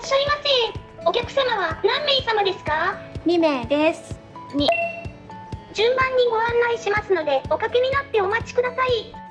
っしゃいませ。お客様は何名様ですか？2名です。2順番にご案内しますのでおかけになってお待ちください。